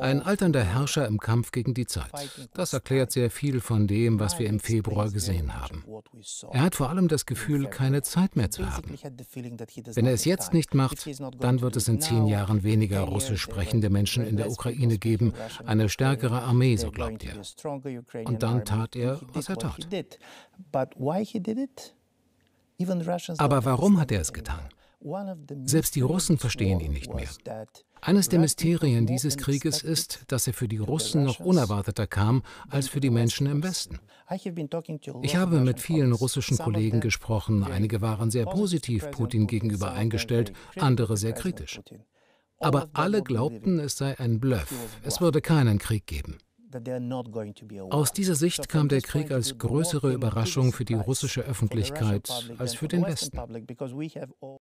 Ein alternder Herrscher im Kampf gegen die Zeit. Das erklärt sehr viel von dem, was wir im Februar gesehen haben. Er hat vor allem das Gefühl, keine Zeit mehr zu haben. Wenn er es jetzt nicht macht, dann wird es in zehn Jahren weniger russisch sprechende Menschen in der Ukraine geben, eine stärkere Armee, so glaubt er. Und dann tat er, was er tat. Aber warum hat er es getan? Selbst die Russen verstehen ihn nicht mehr. Eines der Mysterien dieses Krieges ist, dass er für die Russen noch unerwarteter kam als für die Menschen im Westen. Ich habe mit vielen russischen Kollegen gesprochen. Einige waren sehr positiv Putin gegenüber eingestellt, andere sehr kritisch. Aber alle glaubten, es sei ein Bluff. Es würde keinen Krieg geben. Aus dieser Sicht kam der Krieg als größere Überraschung für die russische Öffentlichkeit als für den Westen.